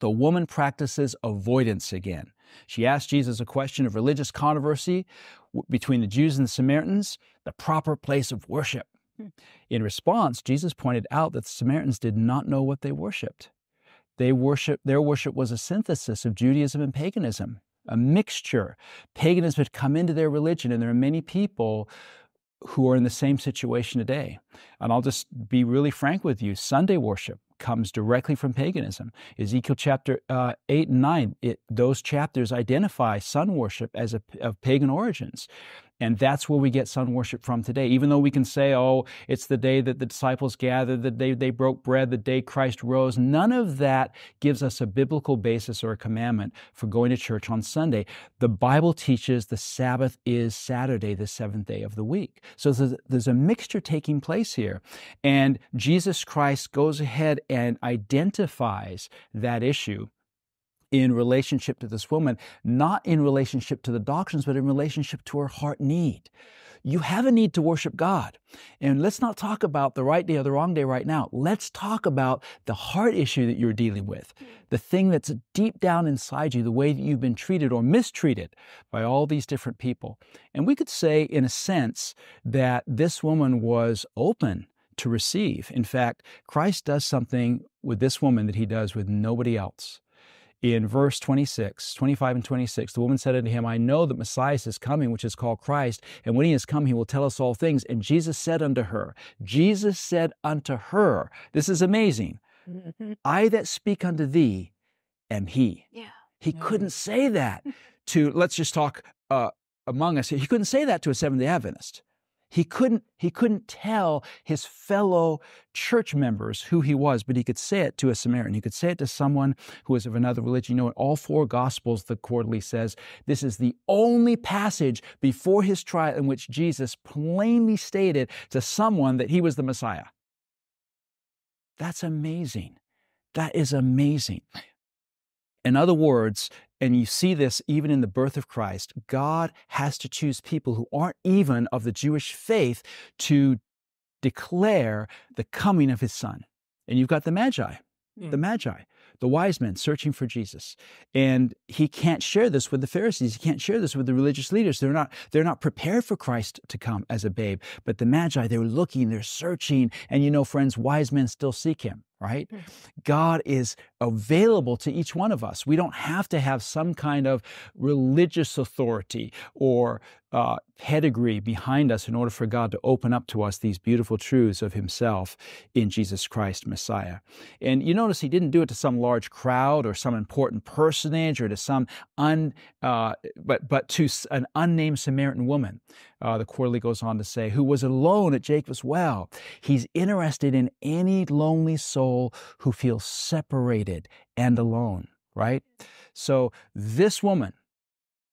the woman practices avoidance again. She asks Jesus a question of religious controversy between the Jews and the Samaritans, the proper place of worship. Hmm. In response, Jesus pointed out that the Samaritans did not know what they worshiped. They worship, their worship was a synthesis of Judaism and paganism, a mixture. Paganism had come into their religion, and there are many people who are in the same situation today. And I'll just be really frank with you Sunday worship comes directly from paganism. Ezekiel chapter uh, 8 and 9, it, those chapters identify sun worship as a, of pagan origins. And that's where we get sun worship from today. Even though we can say, oh, it's the day that the disciples gathered, the day they broke bread, the day Christ rose, none of that gives us a biblical basis or a commandment for going to church on Sunday. The Bible teaches the Sabbath is Saturday, the seventh day of the week. So there's, there's a mixture taking place here. And Jesus Christ goes ahead and identifies that issue in relationship to this woman, not in relationship to the doctrines, but in relationship to her heart need. You have a need to worship God. And let's not talk about the right day or the wrong day right now. Let's talk about the heart issue that you're dealing with, the thing that's deep down inside you, the way that you've been treated or mistreated by all these different people. And we could say, in a sense, that this woman was open to receive. In fact, Christ does something with this woman that he does with nobody else in verse 26, 25 and 26, the woman said unto him, I know that Messiah is coming, which is called Christ, and when he is come, he will tell us all things. And Jesus said unto her, Jesus said unto her, this is amazing, mm-hmm. I that speak unto thee am he. Yeah. He couldn't say that to, let's just talk uh, among us. He couldn't say that to a Seventh day Adventist. He couldn't, he couldn't tell his fellow church members who he was, but he could say it to a Samaritan. He could say it to someone who is of another religion. You know, in all four Gospels, the quarterly says this is the only passage before his trial in which Jesus plainly stated to someone that he was the Messiah. That's amazing. That is amazing. In other words, and you see this even in the birth of Christ, God has to choose people who aren't even of the Jewish faith to declare the coming of his son. And you've got the Magi, mm. the Magi, the wise men searching for Jesus. And he can't share this with the Pharisees. He can't share this with the religious leaders. They're not, they're not prepared for Christ to come as a babe. But the Magi, they're looking, they're searching. And you know, friends, wise men still seek him. Right? God is available to each one of us. We don't have to have some kind of religious authority or uh, pedigree behind us in order for God to open up to us these beautiful truths of Himself in Jesus Christ, Messiah. And you notice He didn't do it to some large crowd or some important personage or to some un, uh, but but to an unnamed Samaritan woman. Uh, the quarterly goes on to say, who was alone at Jacob's well. He's interested in any lonely soul who feels separated and alone. Right. So this woman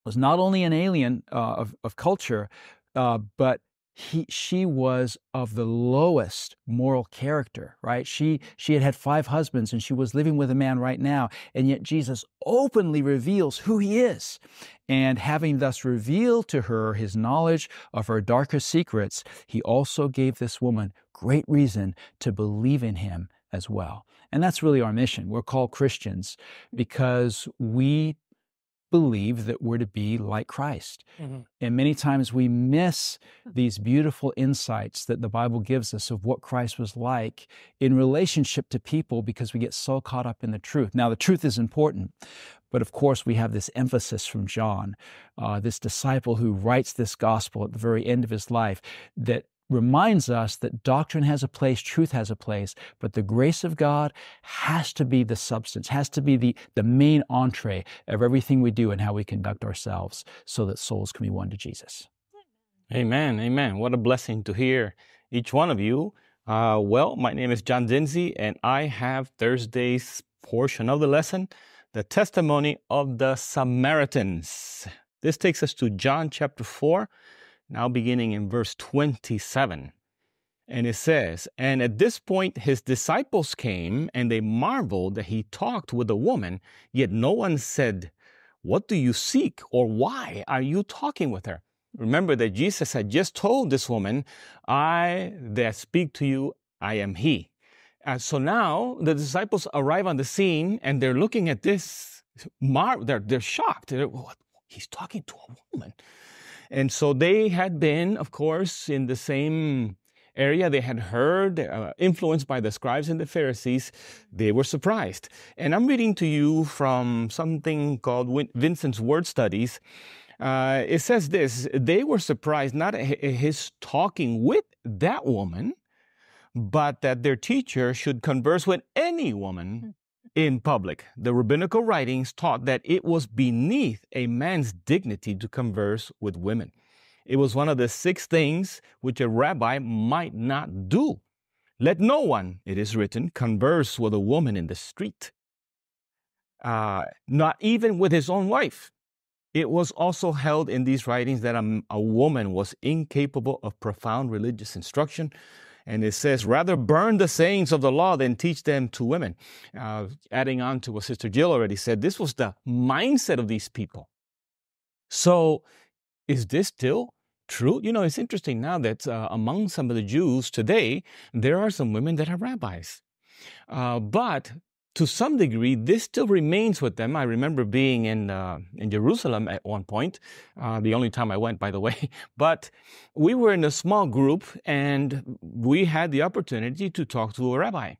was not only an alien uh, of, of culture, uh, but he, she was of the lowest moral character, right? She, she had had five husbands and she was living with a man right now. And yet Jesus openly reveals who he is. And having thus revealed to her his knowledge of her darkest secrets, he also gave this woman great reason to believe in him as well. And that's really our mission. We're called Christians because we believe that we're to be like Christ. Mm-hmm. And many times we miss these beautiful insights that the Bible gives us of what Christ was like in relationship to people because we get so caught up in the truth. Now, the truth is important, but of course, we have this emphasis from John, uh, this disciple who writes this gospel at the very end of his life, that reminds us that doctrine has a place, truth has a place, but the grace of God has to be the substance, has to be the, the main entree of everything we do and how we conduct ourselves so that souls can be won to Jesus. Amen. Amen. What a blessing to hear each one of you. Uh, well, my name is John Dinzey, and I have Thursday's portion of the lesson, the testimony of the Samaritans. This takes us to John chapter 4 now beginning in verse 27. And it says, And at this point his disciples came, and they marveled that he talked with a woman, yet no one said, What do you seek, or why are you talking with her? Remember that Jesus had just told this woman, I that speak to you, I am he. So now the disciples arrive on the scene and they're looking at this, mar- they're, they're shocked. They're? He's talking to a woman. And so they had been, of course, in the same area they had heard, uh, influenced by the scribes and the Pharisees, they were surprised. And I'm reading to you from something called Vincent's Word Studies. Uh, it says this they were surprised not at his talking with that woman, but that their teacher should converse with any woman in public. The rabbinical writings taught that it was beneath a man's dignity to converse with women. It was one of the six things which a rabbi might not do. Let no one, it is written, converse with a woman in the street, uh, not even with his own wife. It was also held in these writings that a, a woman was incapable of profound religious instruction, and it says, rather burn the sayings of the law than teach them to women. Uh, adding on to what Sister Jill already said, this was the mindset of these people. So, is this still true? You know, it's interesting now that uh, among some of the Jews today, there are some women that are rabbis. Uh, but to some degree, this still remains with them. I remember being in uh, in Jerusalem at one point, uh, the only time I went, by the way. But we were in a small group, and we had the opportunity to talk to a rabbi.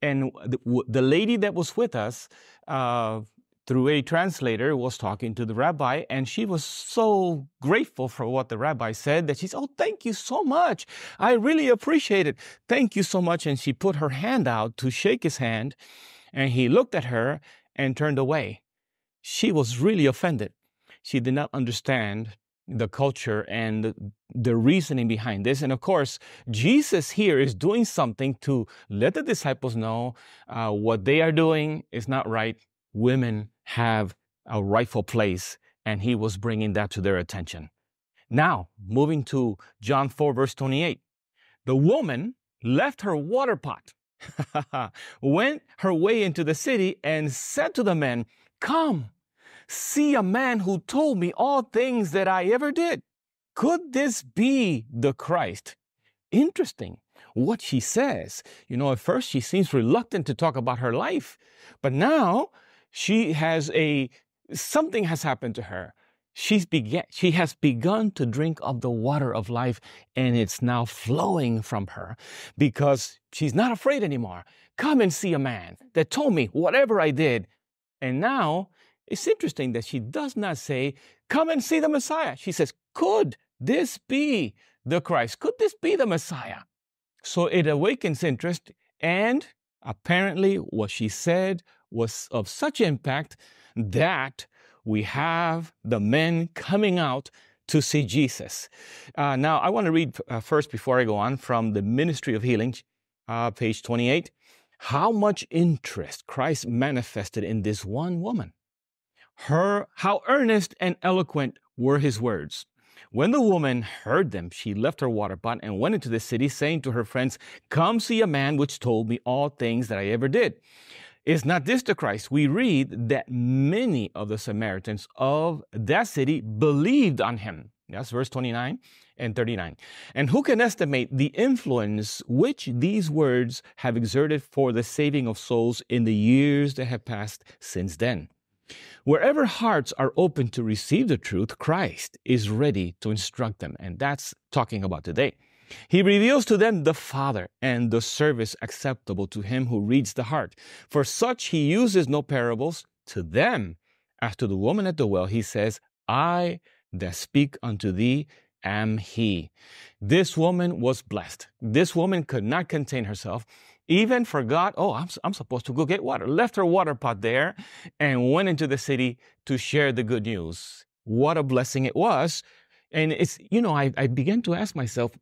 And the, the lady that was with us, uh, through a translator, was talking to the rabbi, and she was so grateful for what the rabbi said that she said, "Oh, thank you so much. I really appreciate it. Thank you so much." And she put her hand out to shake his hand and he looked at her and turned away. She was really offended. She did not understand the culture and the reasoning behind this. And of course, Jesus here is doing something to let the disciples know uh, what they are doing is not right. Women have a rightful place, and he was bringing that to their attention. Now, moving to John 4, verse 28. The woman left her water pot went her way into the city and said to the men, Come, see a man who told me all things that I ever did. Could this be the Christ? Interesting what she says. You know, at first she seems reluctant to talk about her life, but now she has a something has happened to her. She's began, she has begun to drink of the water of life and it's now flowing from her because she's not afraid anymore. Come and see a man that told me whatever I did. And now it's interesting that she does not say, Come and see the Messiah. She says, Could this be the Christ? Could this be the Messiah? So it awakens interest, and apparently what she said was of such impact that we have the men coming out to see Jesus. Uh, now, I want to read uh, first, before I go on, from the Ministry of Healing, uh, page 28, how much interest Christ manifested in this one woman. Her, how earnest and eloquent were his words. When the woman heard them, she left her water pot and went into the city, saying to her friends, Come see a man which told me all things that I ever did. Is not this the Christ? We read that many of the Samaritans of that city believed on him. That's verse 29 and 39. And who can estimate the influence which these words have exerted for the saving of souls in the years that have passed since then? Wherever hearts are open to receive the truth, Christ is ready to instruct them. And that's talking about today. He reveals to them the Father and the service acceptable to him who reads the heart. For such he uses no parables to them. As to the woman at the well, he says, I that speak unto thee am he. This woman was blessed. This woman could not contain herself even forgot, oh, I'm, I'm supposed to go get water, left her water pot there and went into the city to share the good news. What a blessing it was. And it's, you know, I, I began to ask myself,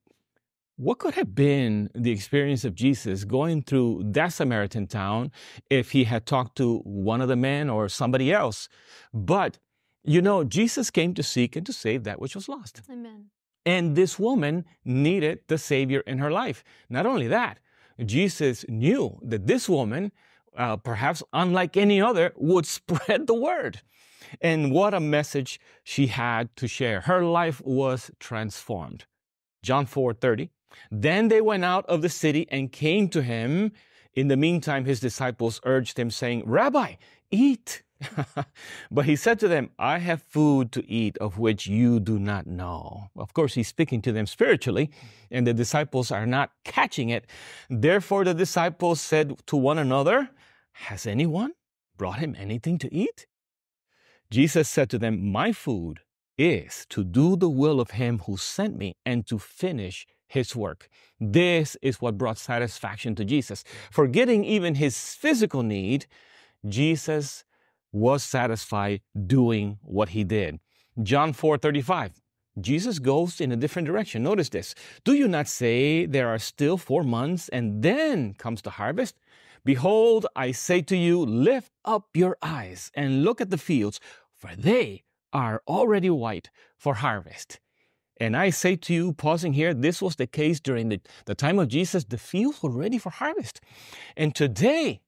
what could have been the experience of Jesus going through that Samaritan town if he had talked to one of the men or somebody else? But, you know, Jesus came to seek and to save that which was lost. Amen. And this woman needed the Savior in her life. Not only that, Jesus knew that this woman, uh, perhaps unlike any other, would spread the word. And what a message she had to share. Her life was transformed. John 4 30. Then they went out of the city and came to him. In the meantime, his disciples urged him, saying, Rabbi, eat. but he said to them, I have food to eat of which you do not know. Of course, he's speaking to them spiritually, and the disciples are not catching it. Therefore, the disciples said to one another, Has anyone brought him anything to eat? Jesus said to them, My food is to do the will of him who sent me and to finish his work. This is what brought satisfaction to Jesus. Forgetting even his physical need, Jesus was satisfied doing what he did. John 4 35. Jesus goes in a different direction. Notice this. Do you not say there are still four months and then comes the harvest? Behold, I say to you, lift up your eyes and look at the fields, for they are already white for harvest. And I say to you, pausing here, this was the case during the, the time of Jesus. The fields were ready for harvest. And today,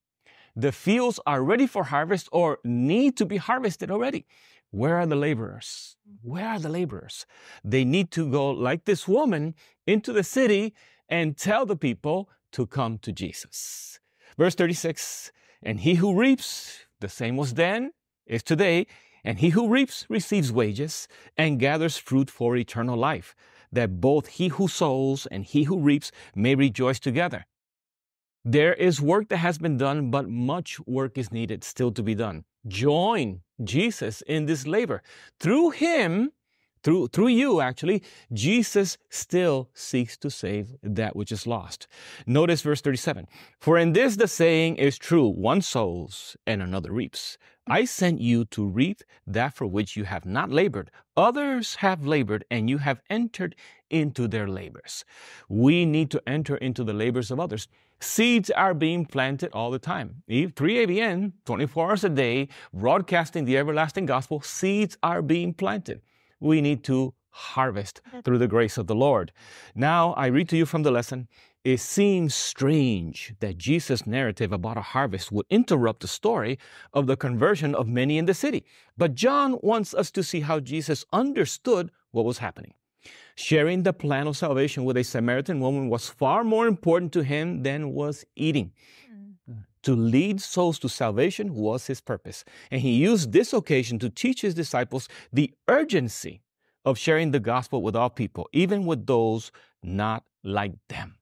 the fields are ready for harvest or need to be harvested already. Where are the laborers? Where are the laborers? They need to go, like this woman, into the city and tell the people to come to Jesus. Verse 36 And he who reaps, the same was then, is today, and he who reaps receives wages and gathers fruit for eternal life, that both he who sows and he who reaps may rejoice together. There is work that has been done, but much work is needed still to be done. Join Jesus in this labor. Through him, through, through you actually, Jesus still seeks to save that which is lost. Notice verse 37. For in this the saying is true, one sows and another reaps. I sent you to reap that for which you have not labored. Others have labored and you have entered into their labors. We need to enter into the labors of others. Seeds are being planted all the time. Eve, 3ABN, 24 hours a day, broadcasting the everlasting gospel, seeds are being planted. We need to harvest through the grace of the Lord. Now, I read to you from the lesson. It seems strange that Jesus' narrative about a harvest would interrupt the story of the conversion of many in the city. But John wants us to see how Jesus understood what was happening. Sharing the plan of salvation with a Samaritan woman was far more important to him than was eating. Mm. to lead souls to salvation was his purpose. And he used this occasion to teach his disciples the urgency of sharing the gospel with all people, even with those not like them.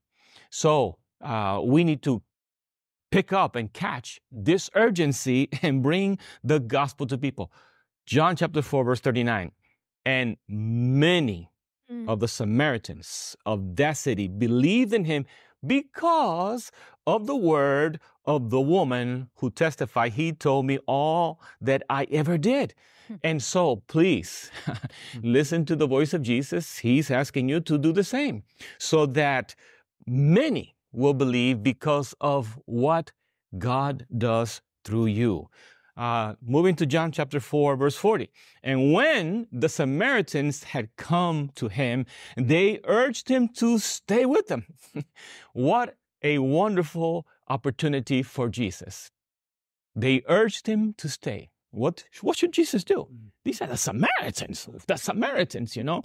So uh, we need to pick up and catch this urgency and bring the gospel to people. John chapter 4, verse 39. And many mm. of the Samaritans of that city believed in him because of the word of the woman who testified, He told me all that I ever did. Hmm. And so, please listen to the voice of Jesus. He's asking you to do the same so that many will believe because of what God does through you. Uh, moving to John chapter 4, verse 40. And when the Samaritans had come to him, they urged him to stay with them. what a wonderful opportunity for Jesus. They urged him to stay. What, what should Jesus do? Mm. These are the Samaritans, the Samaritans, you know.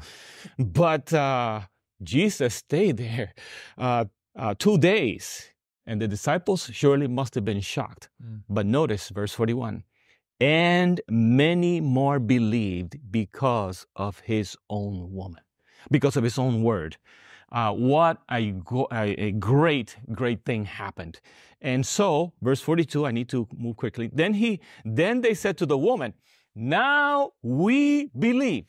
But uh, Jesus stayed there uh, uh, two days, and the disciples surely must have been shocked. Mm. But notice verse 41 and many more believed because of his own woman, because of his own word uh, what a, a, great, great thing happened. And so, verse 42, I need to move quickly. Then he, then they said to the woman, now we believe,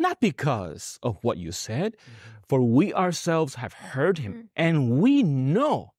not because of what you said, mm-hmm. for we ourselves have heard him mm-hmm. and we know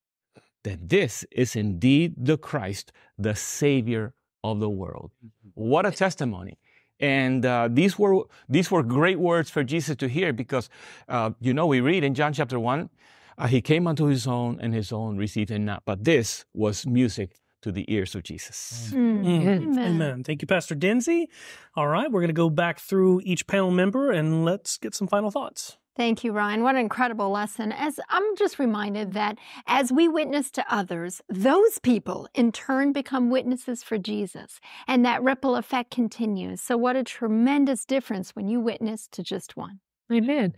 that this is indeed the Christ, the Savior of the world. Mm-hmm. What a testimony. And uh, these were these were great words for Jesus to hear because, uh, you know, we read in John chapter one, uh, he came unto his own, and his own received him not. But this was music to the ears of Jesus. Mm. Mm. Amen. Amen. Thank you, Pastor Dinzey. All right, we're going to go back through each panel member and let's get some final thoughts. Thank you, Ryan. What an incredible lesson. As I'm just reminded that as we witness to others, those people in turn become witnesses for Jesus, and that ripple effect continues. So, what a tremendous difference when you witness to just one. Amen.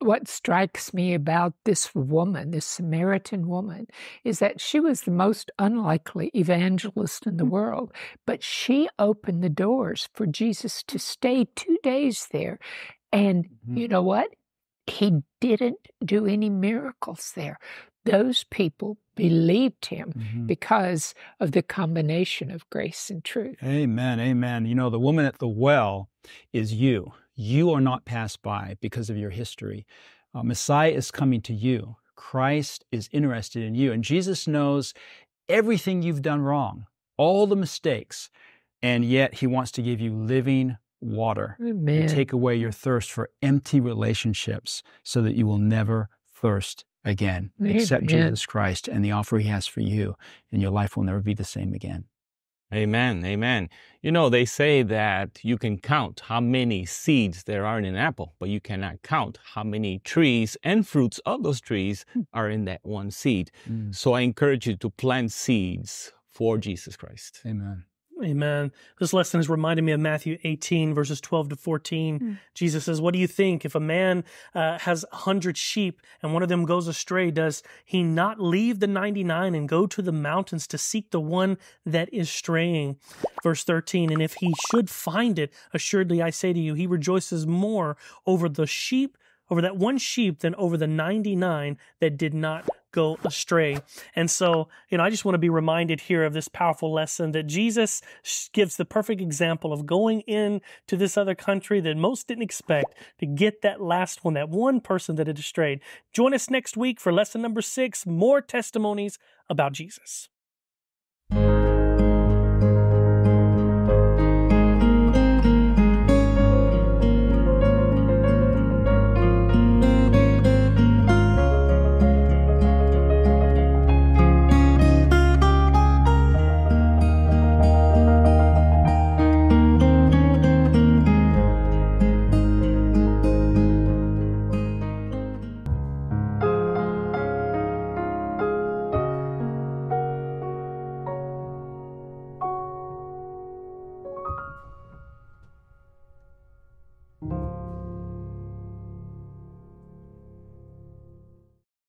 What strikes me about this woman, this Samaritan woman, is that she was the most unlikely evangelist in the mm. world, but she opened the doors for Jesus to stay two days there. And mm-hmm. you know what? he didn't do any miracles there. Those people believed him mm-hmm. because of the combination of grace and truth. Amen. Amen. You know, the woman at the well is you. You are not passed by because of your history. Uh, Messiah is coming to you. Christ is interested in you. And Jesus knows everything you've done wrong, all the mistakes. And yet he wants to give you living water Amen. and take away your thirst for empty relationships so that you will never thirst again. Amen. Accept Jesus Christ and the offer he has for you, and your life will never be the same again. Amen. Amen. You know, they say that you can count how many seeds there are in an apple, but you cannot count how many trees and fruits of those trees hmm. are in that one seed. Mm. So I encourage you to plant seeds for Jesus Christ. Amen. Amen. This lesson has reminded me of Matthew 18, verses 12 to 14. Mm. Jesus says, What do you think? If a man uh, has a hundred sheep and one of them goes astray, does he not leave the 99 and go to the mountains to seek the one that is straying? Verse 13, And if he should find it, assuredly I say to you, he rejoices more over the sheep over that one sheep than over the 99 that did not go astray. And so, you know, I just want to be reminded here of this powerful lesson that Jesus gives the perfect example of going in to this other country that most didn't expect to get that last one, that one person that had strayed. Join us next week for lesson number six, more testimonies about Jesus.